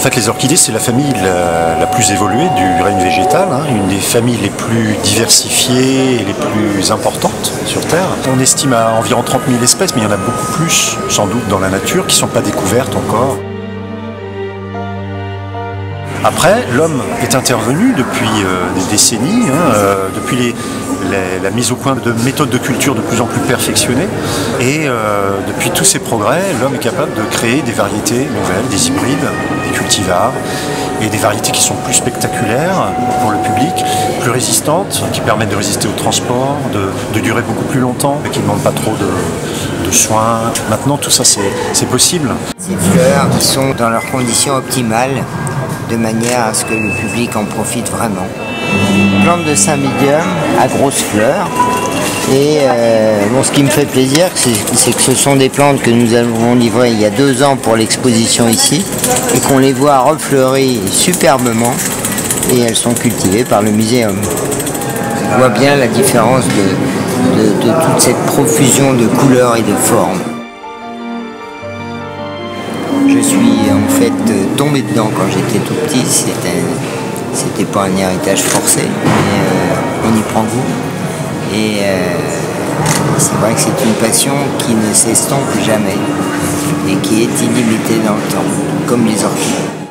En fait, les orchidées, c'est la famille la, plus évoluée du règne végétal, hein, une des familles les plus diversifiées et les plus importantes sur Terre. On estime à environ 30 000 espèces, mais il y en a beaucoup plus, sans doute, dans la nature, qui ne sont pas découvertes encore. Après, l'homme est intervenu depuis euh, des décennies, hein, euh, depuis les, la mise au point de méthodes de culture de plus en plus perfectionnées. Et euh, depuis tous ces progrès, l'homme est capable de créer des variétés nouvelles, des hybrides, des cultivars, et des variétés qui sont plus spectaculaires pour le public, plus résistantes, qui permettent de résister au transport, de, durer beaucoup plus longtemps, mais qui ne demandent pas trop de, de soins. Maintenant, tout ça, c'est possible. Ces fleurs sont dans leurs conditions optimales de manière à ce que le public en profite vraiment. Plante de Saint-Médium à grosses fleurs. Et euh, bon, ce qui me fait plaisir, c'est que ce sont des plantes que nous avons livrées il y a deux ans pour l'exposition ici et qu'on les voit refleurir superbement et elles sont cultivées par le muséum. On voit bien la différence de, de, toute cette profusion de couleurs et de formes. Je suis en fait tombé dedans quand j'étais tout petit. C'était, c'était pas un héritage forcé, mais euh, on y prend goût. Et euh, c'est vrai que c'est une passion qui ne s'estompe jamais et qui est illimitée dans le temps, comme les orchidées.